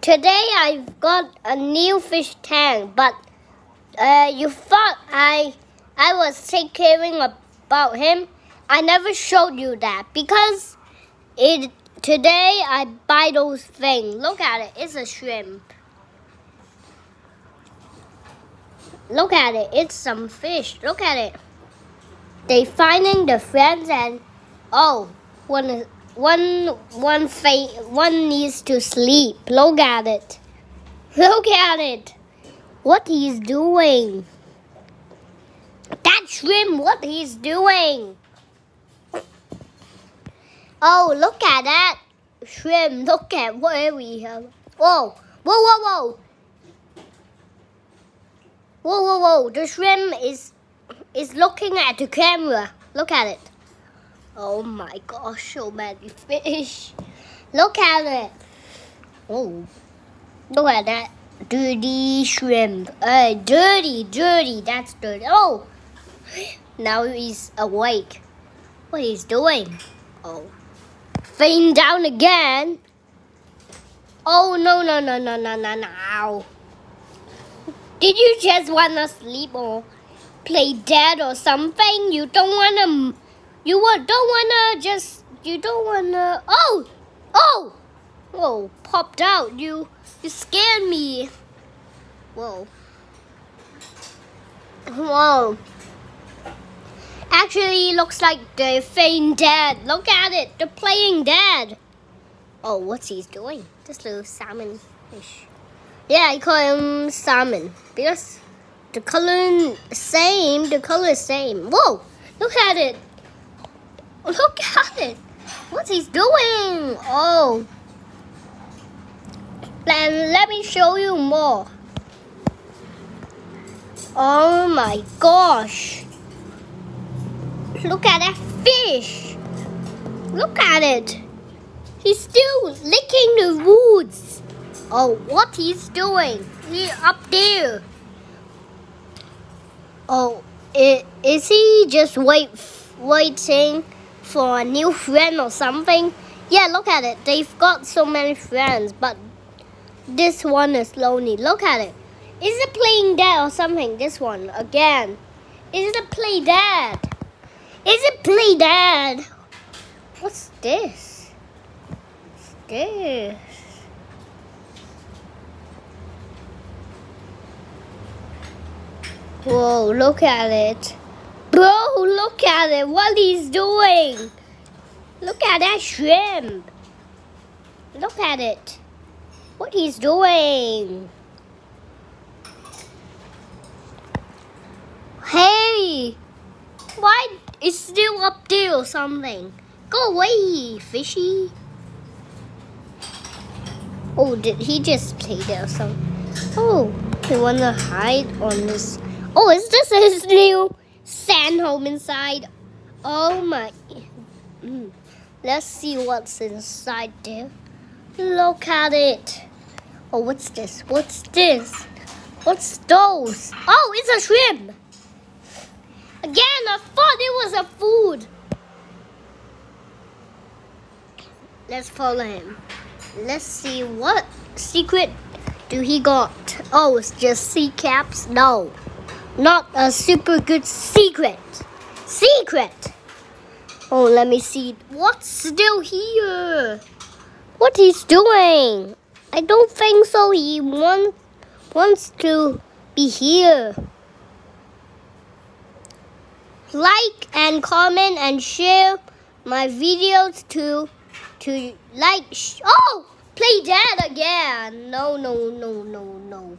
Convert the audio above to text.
today I've got a new fish tank, but uh, you thought I I was take caring about him. I never showed you that because it today I buy those things. Look at it, it's a shrimp. Look at it, it's some fish. Look at it. They finding the friends and oh, one one one fa- one needs to sleep. Look at it. Look at it. What he's doing. That shrimp, what he's doing. Oh, look at that shrimp. Look at where we have. Whoa, whoa, whoa, whoa. Whoa, whoa, whoa. The shrimp is is looking at the camera. Look at it. Oh my gosh, so many fish. Look at it. Oh, look at that dirty shrimp. Uh, dirty, dirty. That's dirty. Oh, now he's awake. What he's doing? Oh, falling down again. Oh no no no no no no no! Did you just wanna sleep or play dead or something? You don't wanna you want, don't wanna just. You don't wanna. Oh, oh, whoa! Popped out. You you scared me. Whoa. Whoa. Actually, looks like they're playing dead. Look at it. They're playing dead. Oh, what's he doing? This little salmon fish. Yeah, I call him salmon because the color same. The color same. Whoa! Look at it. Look at it. What's he doing? Oh. Then let me show you more. Oh my gosh. Look at that fish. Look at it. He's still licking the woods. Oh, what he's doing? He up there. Oh, is he just wait waiting? For a new friend or something. Yeah, look at it. They've got so many friends, but this one is lonely. Look at it. Is it playing dead or something? This one again. Is it play dead? Is it play dead? What's this? What's this? Whoa, look at it. Bro, look at it. What he's doing. Look at that shrimp. Look at it. What he's doing. Hey. Why is still up there or something? Go away, fishy. Oh, did he just play there or something? Oh, he wanna hide on this. Oh, is this his new inside. Oh my. Mm. Let's see what's inside there. Look at it. Oh, what's this? What's this? What's those? Oh, it's a shrimp. Again, I thought it was a food. Let's follow him. Let's see what secret do he got. Oh, it's just sea caps? No. Not a super good secret. Secret! Oh, let me see. What's still here? What he's doing? I don't think so. He want, wants to be here. Like and comment and share my videos to to like. oh, play that again. No, no, no, no, no.